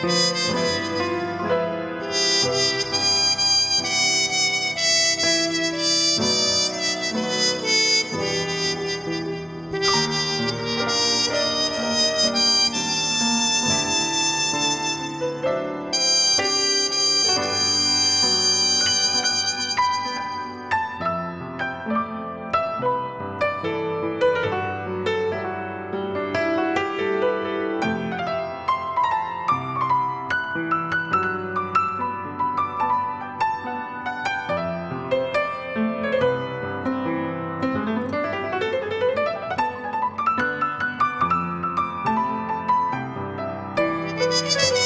Música Música